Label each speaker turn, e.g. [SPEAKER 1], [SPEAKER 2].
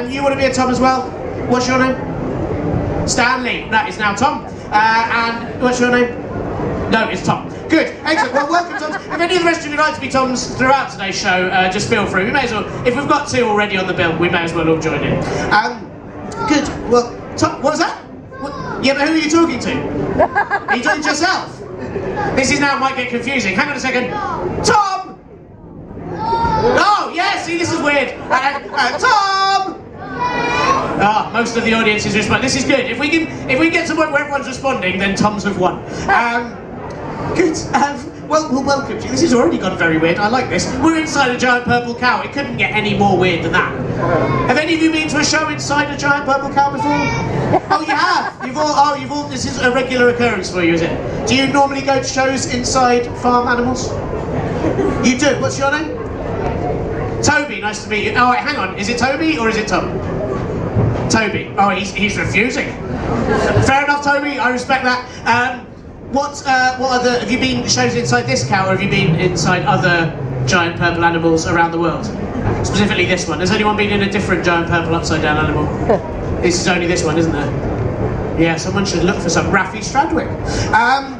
[SPEAKER 1] and you want to be a Tom as well? What's your name? Stanley. That is now Tom. Uh, and what's your name? No, it's Tom. Good, excellent. Well, welcome, Tom. If any of the rest of you would like to be Toms throughout today's show, uh, just feel free. We may as well, if we've got two already on the bill, we may as well all join in. Um, good. Well, Tom, what was that? What? Yeah, but who are you talking to? Are you talking to yourself? This is now might get confusing. Hang on a second. Tom! Oh, yeah, see, this is weird. Uh, uh, Tom! Most of the audience is responding. This is good. If we can, if we get to the point where everyone's responding, then Toms have won. Um, good. Um, well, well, welcome to you. This has already gone very weird. I like this. We're inside a giant purple cow. It couldn't get any more weird than that. Have any of you been to a show inside a giant purple cow before? Oh, you have. You've all. Oh, you've all. This is a regular occurrence for you, is it? Do you normally go to shows inside farm animals? You do. What's your name? Toby. Nice to meet you. Oh, wait, hang on. Is it Toby or is it Tom? Toby. Oh, he's, he's refusing. Fair enough, Toby. I respect that. Um, what uh, what other have you been shows inside this cow, or have you been inside other giant purple animals around the world? Specifically this one. Has anyone been in a different giant purple upside down animal? this is only this one, isn't there? Yeah, someone should look for some Rafi Stradwick. Um,